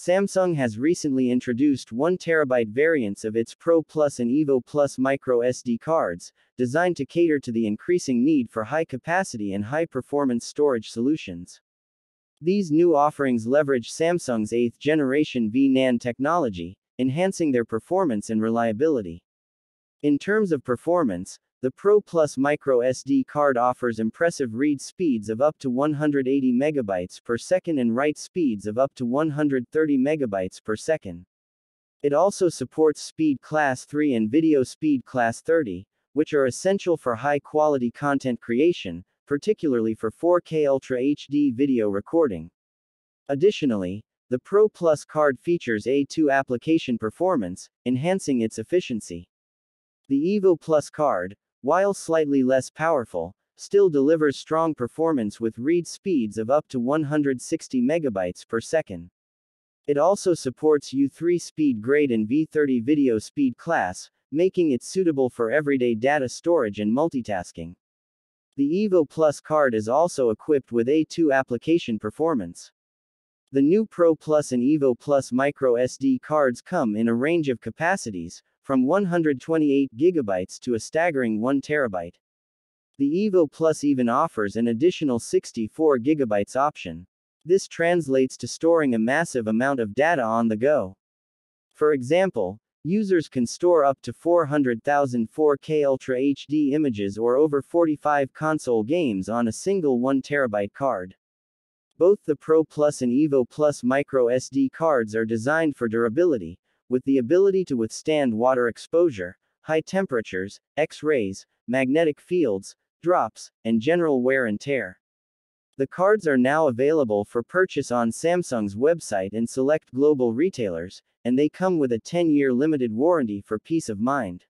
Samsung has recently introduced 1TB variants of its Pro Plus and Evo Plus micro SD cards, designed to cater to the increasing need for high capacity and high performance storage solutions. These new offerings leverage Samsung's 8th generation VNAND technology, enhancing their performance and reliability. In terms of performance, the Pro Plus micro SD card offers impressive read speeds of up to 180 megabytes per second and write speeds of up to 130 megabytes per second. It also supports Speed Class 3 and Video Speed Class 30, which are essential for high quality content creation, particularly for 4K Ultra HD video recording. Additionally, the Pro Plus card features A2 application performance, enhancing its efficiency. The Evo Plus card, while slightly less powerful, still delivers strong performance with read speeds of up to 160 megabytes per second. It also supports U3 speed grade and V30 video speed class, making it suitable for everyday data storage and multitasking. The Evo Plus card is also equipped with A2 application performance. The new Pro Plus and Evo Plus micro SD cards come in a range of capacities, from 128 gigabytes to a staggering 1 terabyte. The Evo Plus even offers an additional 64 gigabytes option. This translates to storing a massive amount of data on the go. For example, users can store up to 400,000 4K Ultra HD images or over 45 console games on a single 1 terabyte card. Both the Pro Plus and Evo Plus micro SD cards are designed for durability, with the ability to withstand water exposure, high temperatures, X-rays, magnetic fields, drops, and general wear and tear. The cards are now available for purchase on Samsung's website and select global retailers, and they come with a 10-year limited warranty for peace of mind.